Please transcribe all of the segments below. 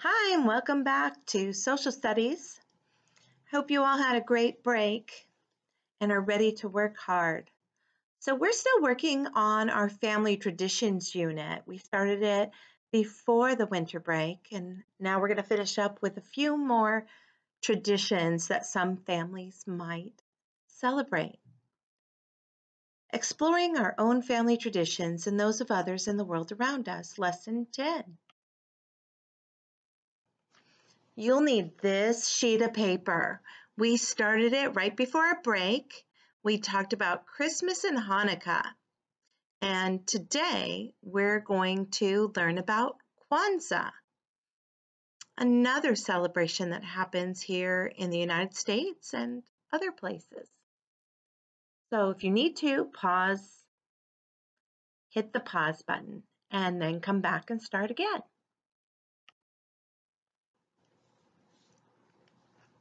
Hi, and welcome back to Social Studies. Hope you all had a great break and are ready to work hard. So we're still working on our family traditions unit. We started it before the winter break, and now we're going to finish up with a few more traditions that some families might celebrate. Exploring our own family traditions and those of others in the world around us, Lesson 10. You'll need this sheet of paper. We started it right before our break. We talked about Christmas and Hanukkah. And today we're going to learn about Kwanzaa, another celebration that happens here in the United States and other places. So if you need to, pause, hit the pause button, and then come back and start again.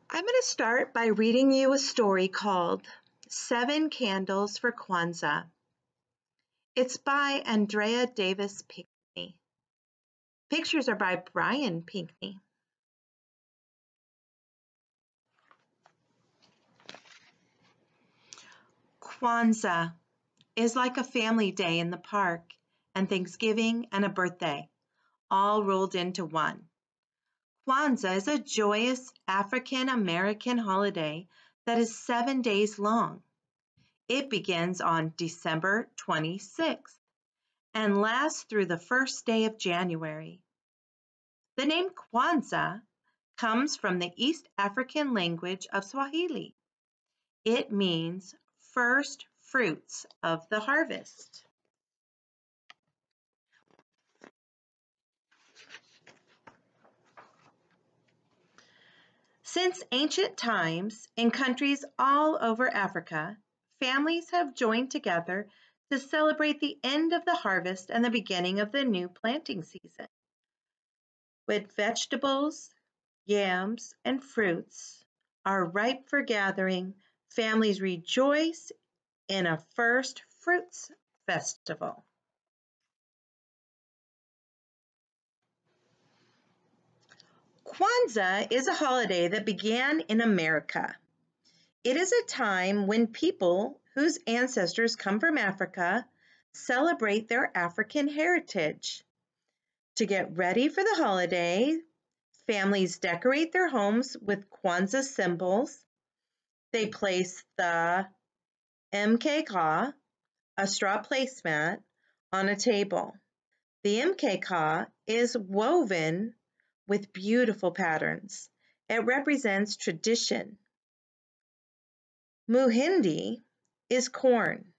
I'm going to start by reading you a story called Seven Candles for Kwanzaa. It's by Andrea Davis Pinkney. Pictures are by Brian Pinkney. Kwanzaa is like a family day in the park and Thanksgiving and a birthday, all rolled into one. Kwanzaa is a joyous African American holiday that is seven days long. It begins on December 26th and lasts through the first day of January. The name Kwanzaa comes from the East African language of Swahili. It means first fruits of the harvest. Since ancient times, in countries all over Africa, families have joined together to celebrate the end of the harvest and the beginning of the new planting season. With vegetables, yams, and fruits are ripe for gathering, families rejoice in a first fruits festival. Kwanzaa is a holiday that began in America. It is a time when people whose ancestors come from Africa celebrate their African heritage. To get ready for the holiday, families decorate their homes with Kwanzaa symbols. They place the mkeka, a straw placemat, on a table. The mkeka is woven with beautiful patterns. It represents tradition. Muhindi is corn.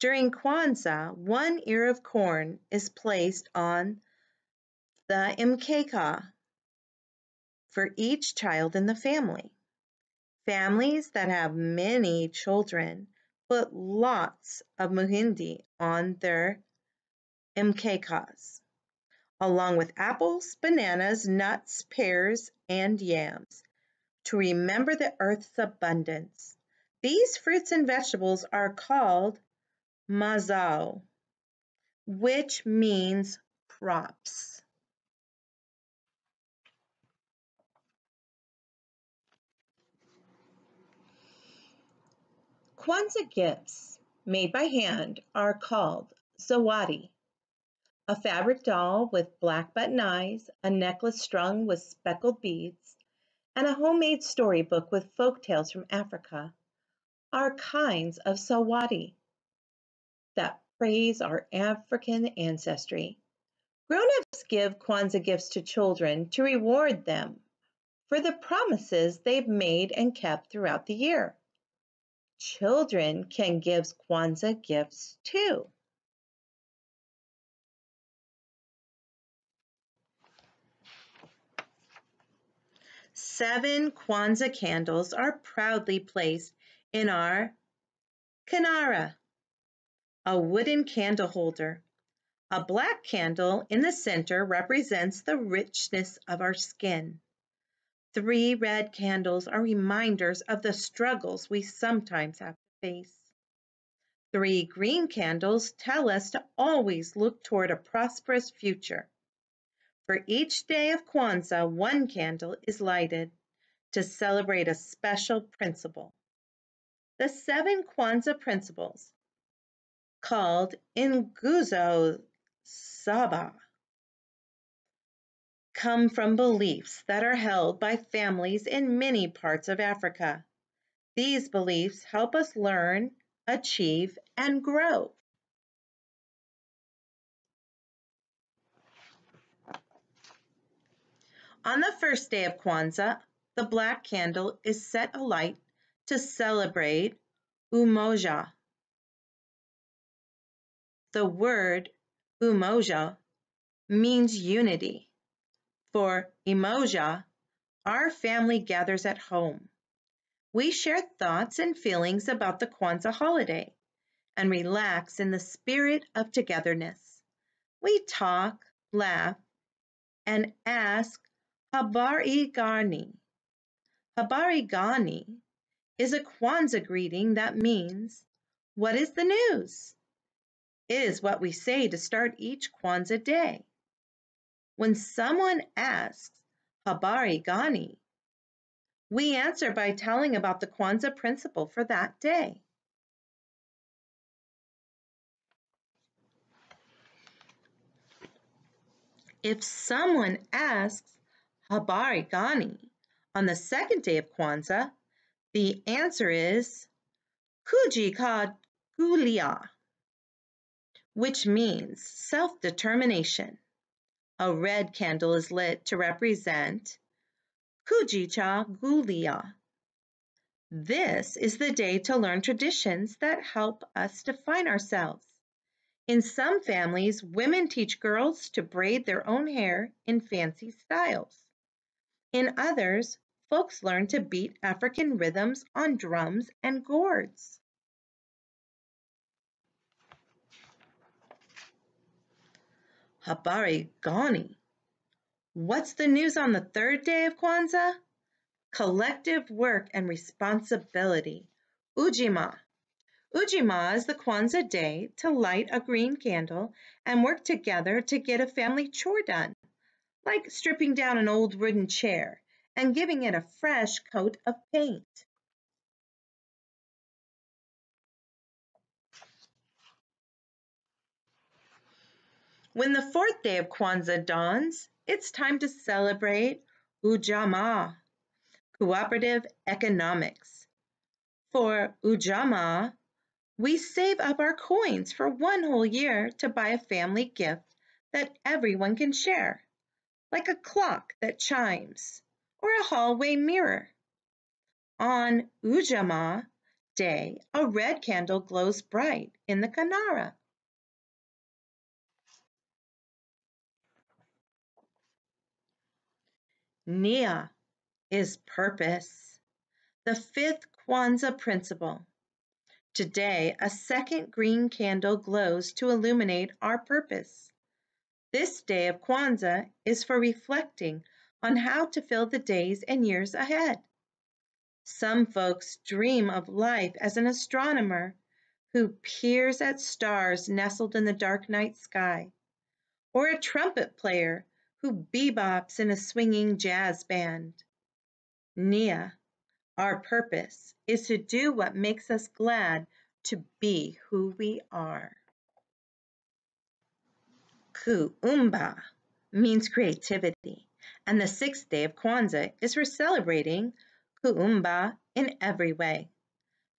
During Kwanzaa, one ear of corn is placed on the mkeka for each child in the family. Families that have many children put lots of muhindi on their mkekas along with apples, bananas, nuts, pears, and yams, to remember the earth's abundance. These fruits and vegetables are called mazao, which means crops. Kwanzaa gifts made by hand are called zawadi a fabric doll with black button eyes, a necklace strung with speckled beads, and a homemade storybook with folk tales from Africa are kinds of zawadi that praise our African ancestry. Grown-ups give Kwanzaa gifts to children to reward them for the promises they've made and kept throughout the year. Children can give Kwanzaa gifts too. Seven Kwanzaa candles are proudly placed in our kinara, a wooden candle holder. A black candle in the center represents the richness of our skin. Three red candles are reminders of the struggles we sometimes have to face. Three green candles tell us to always look toward a prosperous future. For each day of Kwanzaa, one candle is lighted to celebrate a special principle. The seven Kwanzaa principles, called Nguzo Saba, come from beliefs that are held by families in many parts of Africa. These beliefs help us learn, achieve, and grow. On the first day of Kwanzaa, the black candle is set alight to celebrate Umoja. The word Umoja means unity. For Umoja, our family gathers at home. We share thoughts and feelings about the Kwanzaa holiday and relax in the spirit of togetherness. We talk, laugh, and ask Habari Gani. Habari Gani is a Kwanzaa greeting that means, What is the news? It is what we say to start each Kwanzaa day. When someone asks Habari Gani, we answer by telling about the Kwanzaa principle for that day. If someone asks Habari Gani on the second day of Kwanzaa, the answer is Kuji Ka Gulia, which means self-determination. A red candle is lit to represent Kujicha Gulia. This is the day to learn traditions that help us define ourselves. In some families, women teach girls to braid their own hair in fancy styles. In others, folks learn to beat African rhythms on drums and gourds. Habari Gani. What's the news on the third day of Kwanzaa? Collective work and responsibility. Ujima. Ujima is the Kwanzaa day to light a green candle and work together to get a family chore done, like stripping down an old wooden chair and giving it a fresh coat of paint. When the fourth day of Kwanzaa dawns, it's time to celebrate Ujamaa, cooperative economics. For Ujamaa, we save up our coins for one whole year to buy a family gift that everyone can share, like a clock that chimes or a hallway mirror. On Ujamaa Day, a red candle glows bright in the kinara. Nia is purpose, the fifth Kwanzaa principle. Today, a second green candle glows to illuminate our purpose. This day of Kwanzaa is for reflecting on how to fill the days and years ahead. Some folks dream of life as an astronomer who peers at stars nestled in the dark night sky, or a trumpet player who bebops in a swinging jazz band. Nia, our purpose is to do what makes us glad to be who we are. Kuumba means creativity, and the sixth day of Kwanzaa is for celebrating Kuumba in every way.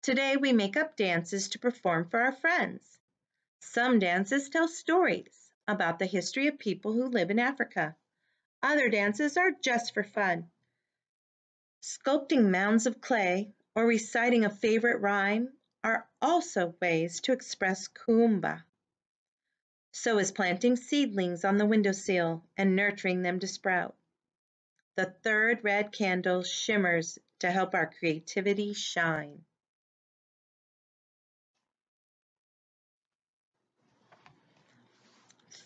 Today we make up dances to perform for our friends. Some dances tell stories about the history of people who live in Africa. Other dances are just for fun. Sculpting mounds of clay or reciting a favorite rhyme are also ways to express kuumba. So is planting seedlings on the windowsill and nurturing them to sprout. The third red candle shimmers to help our creativity shine.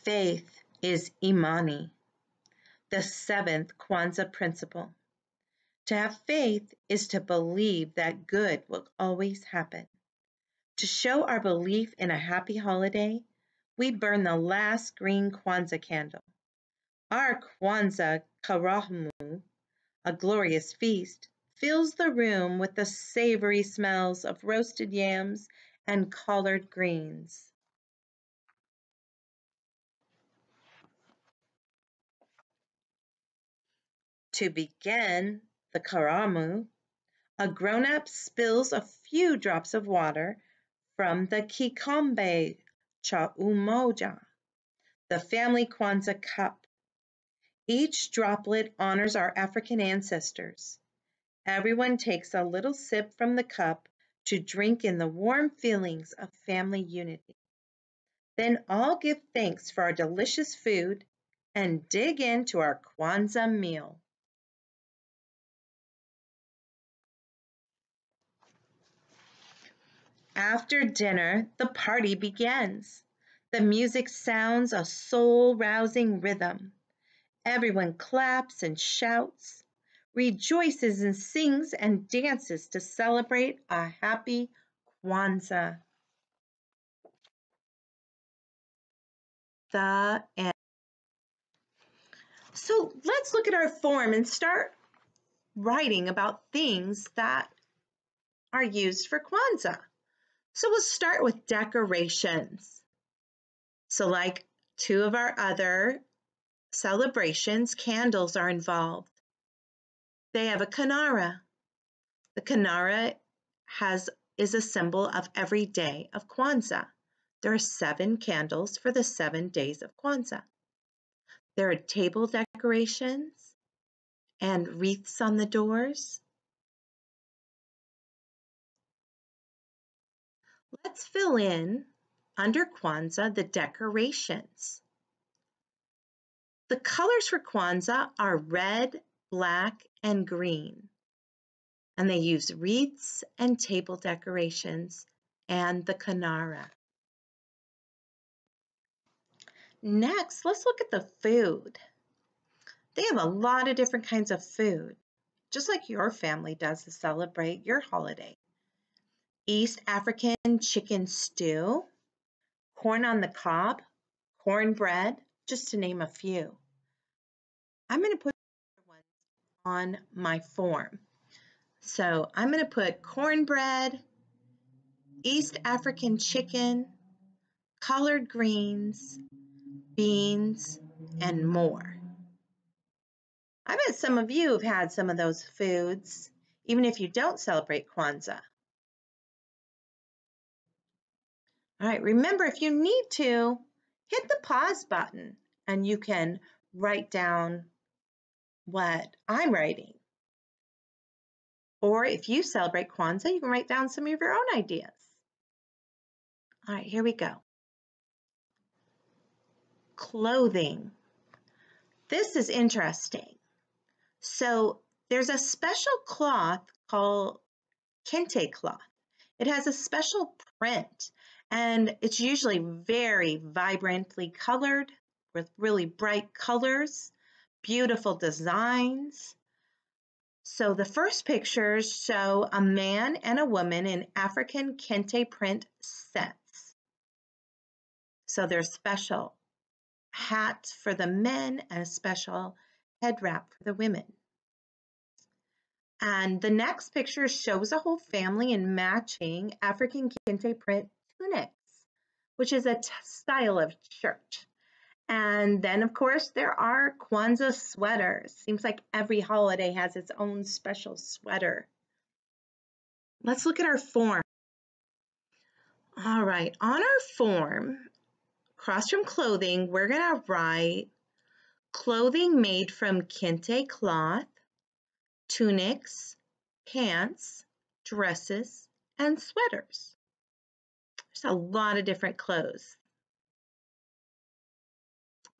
Faith is Imani, the seventh Kwanzaa principle. To have faith is to believe that good will always happen. To show our belief in a happy holiday, we burn the last green Kwanzaa candle. Our Kwanzaa Karamu, a glorious feast, fills the room with the savory smells of roasted yams and collard greens. To begin the karamu, a grown-up spills a few drops of water from the kikombe cha umoja, the family Kwanzaa cup. Each droplet honors our African ancestors. Everyone takes a little sip from the cup to drink in the warm feelings of family unity. Then all give thanks for our delicious food and dig into our Kwanzaa meal. After dinner, the party begins. The music sounds a soul rousing rhythm. Everyone claps and shouts, rejoices and sings and dances to celebrate a happy Kwanzaa. The end. So let's look at our form and start writing about things that are used for Kwanzaa. So we'll start with decorations. So like two of our other celebrations, candles are involved. They have a kinara. The kinara has is a symbol of every day of Kwanzaa. There are seven candles for the seven days of Kwanzaa. There are table decorations and wreaths on the doors. Let's fill in under Kwanzaa the decorations. The colors for Kwanzaa are red, black, and green. And they use wreaths and table decorations and the kinara. Next, let's look at the food. They have a lot of different kinds of food, just like your family does to celebrate your holiday. East African chicken stew, corn on the cob, cornbread, just to name a few. I'm going to put on my form. So I'm going to put cornbread, East African chicken, collard greens, beans, and more. I bet some of you have had some of those foods, even if you don't celebrate Kwanzaa. All right, remember if you need to, hit the pause button and you can write down what I'm writing. Or if you celebrate Kwanzaa, you can write down some of your own ideas. All right, here we go. Clothing. This is interesting. So there's a special cloth called kente cloth. It has a special print and it's usually very vibrantly colored with really bright colors, beautiful designs. So the first pictures show a man and a woman in African kente print sets. So there's special hats for the men and a special head wrap for the women. And the next picture shows a whole family in matching African kente print which is a style of shirt. And then, of course, there are Kwanzaa sweaters. Seems like every holiday has its own special sweater. Let's look at our form. All right, on our form, across from clothing, we're going to write clothing made from kente cloth, tunics, pants, dresses, and sweaters. A lot of different clothes.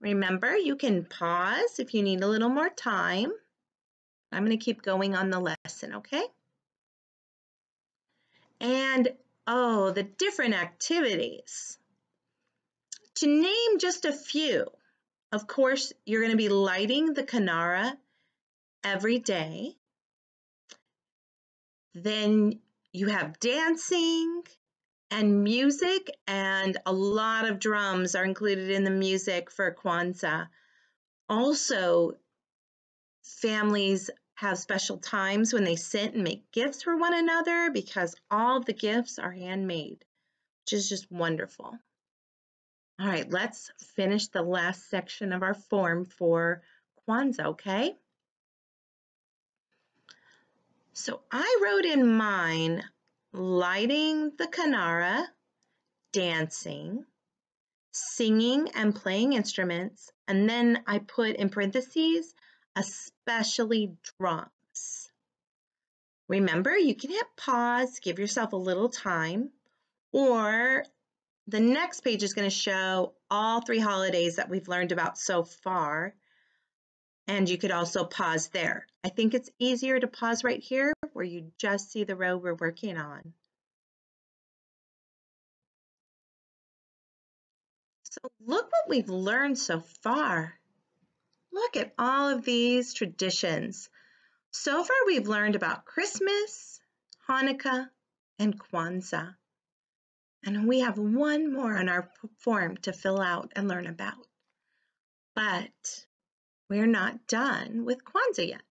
Remember, you can pause if you need a little more time. I'm going to keep going on the lesson, okay? And, oh, the different activities. To name just a few, of course, you're going to be lighting the kinara every day. Then you have dancing, and music and a lot of drums are included in the music for Kwanzaa. Also, families have special times when they sit and make gifts for one another because all the gifts are handmade, which is just wonderful. All right, let's finish the last section of our form for Kwanzaa, okay? So I wrote in mine lighting the kinara, dancing, singing and playing instruments, and then I put in parentheses, especially drums. Remember, you can hit pause, give yourself a little time, or the next page is going to show all three holidays that we've learned about so far. And you could also pause there. I think it's easier to pause right here where you just see the row we're working on. So look what we've learned so far. Look at all of these traditions. So far we've learned about Christmas, Hanukkah, and Kwanzaa. And we have one more on our form to fill out and learn about. But we're not done with Kwanzaa yet.